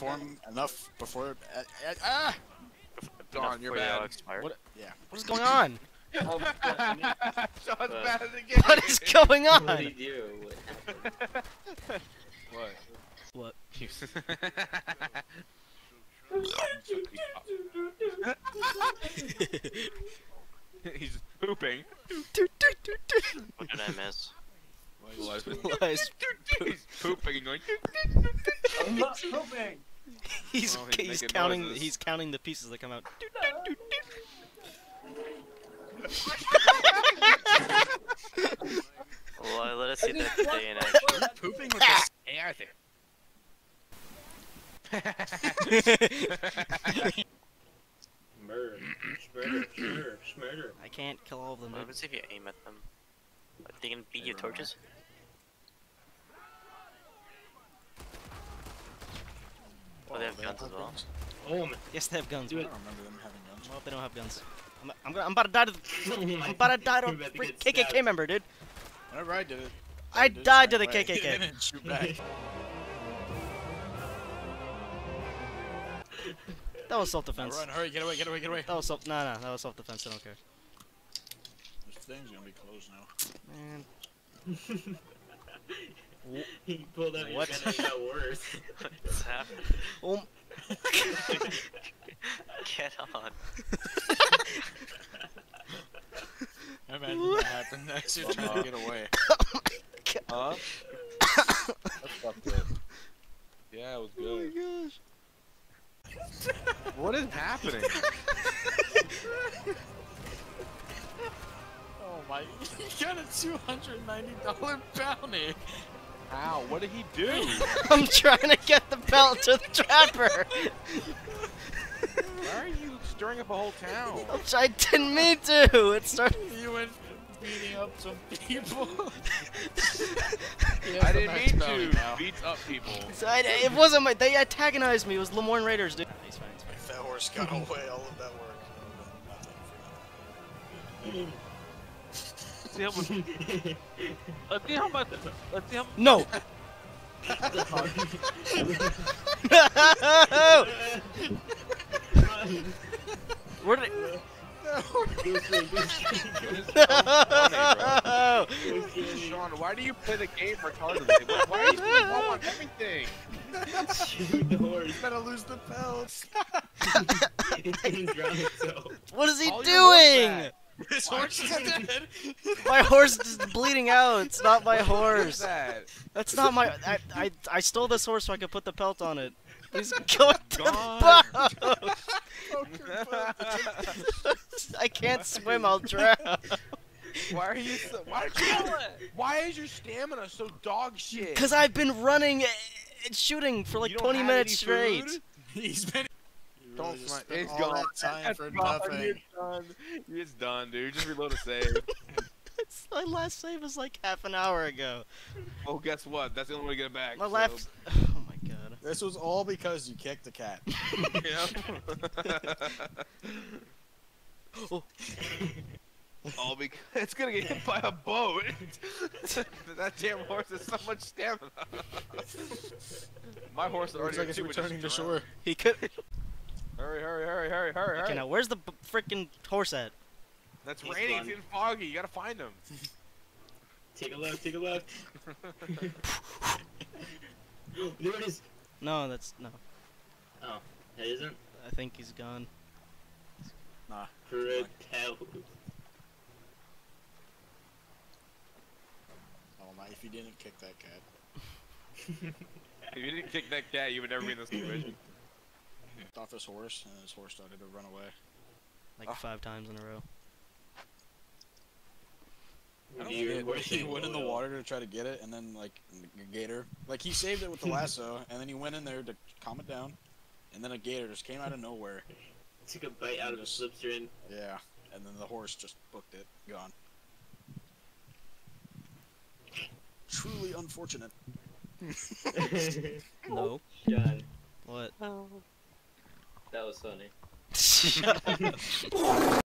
form enough before. Uh, uh, ah! Dawn, you're Before they all bad. What? Yeah. What is going on? Oh, what, I mean, Sean's Uh, bad again. What is going what did on? do? What? What? What? He's pooping. What did I miss? Lies. He's pooping and going. I'm not pooping. He's Oh, he's he's making counting noises. he's counting the pieces that come out. Well, let us see that day in action. Pooping with this. Hey, Arthur. Murder. Murder. Murder. Murder. I can't kill all of them. What dude. happens if you aim at them? Are they gonna beat you Never mind. Oh, they have oh, guns as well. Oh my. Yes, they have guns. Do I don't remember them having guns. Well, they don't have guns. I'm, I'm, gonna, I'm about to die to the, Oh I'm about to die to a about to freak get KKK stabbed. member, dude. Whenever I did it. I did died to the away. KKK. didn't shoot back. That was self-defense. run, hurry, get away, get away, get away. That was self. No, no, that was self-defense. I don't care. This thing's gonna be closed now. Man, he pulled out What? your gun and it got worse. What's happening? oh, Get on. Imagine that happened next. You're trying to get away. Huh? That's fucked up. Yeah, it was oh my good. gosh. What is happening? Oh my! He got a two hundred ninety dollar bounty. How? What did he do? I'm trying to get the pelt to the trapper. Why are you stirring up a whole town? I didn't mean to. It started. You went beating up some people. I didn't mean to. Beats up people. I, it wasn't my. They antagonized me. It was Lemoyne Raiders, dude. It's fine, it's fine. If that horse got away, all of that work. Nothing See how much, let's see how much. Let's see how No. Where did it? No. Sean, why do you play the game retardedly? Why, why are you putting bomb on everything? Shoot the horse. You better lose the pelts. It's gonna drown itself. What is he All your doing? Back. This horse is dead. My horse is bleeding out. It's not my What is horse. that? That's not my. I, I, I stole this horse so I could put the pelt on it. He's going to the Gone. boat. I can't swim. I'll drown. Why are you so, why did you Why is your stamina so dog shit? Cause I've been running and shooting for like You don't 20 have minutes any straight. food? He's been. You Don't really just smite. spent It's all gone. that time That's for gone. nothing. You're done. It's done, dude. Just reload a save. It's- my last save was like half an hour ago. well, guess what? That's the only way to get it back. My so- last. Oh my god. This was all because you kicked the cat. Yeah. Oh. All because it's gonna get hit by a boat. that damn horse has so much stamina. My horse Looks already like it's too returning to shore. He could. Hurry, hurry, hurry, hurry, hurry, Okay, hurry. now where's the freaking horse at? That's He's raining. gone. It's getting foggy. You gotta find him. Take a left, take a left. there it is. No, that's no. Oh, it isn't. I think he's gone. Nah. Propel. Oh my! If you didn't kick that cat. If you didn't kick that cat, you would never be in this situation. Off this horse, and this horse started to run away. Like Oh. five times in a row. I don't You get it. He went in the water to try to get it, and then like a gator, like he saved it with the lasso, and then he went in there to calm it down, and then a gator just came out of nowhere. Took a bite out of the slipstream. Yeah, and then the horse just booked it, gone. Truly unfortunate. No. John, What? Oh. That was funny. Shut up.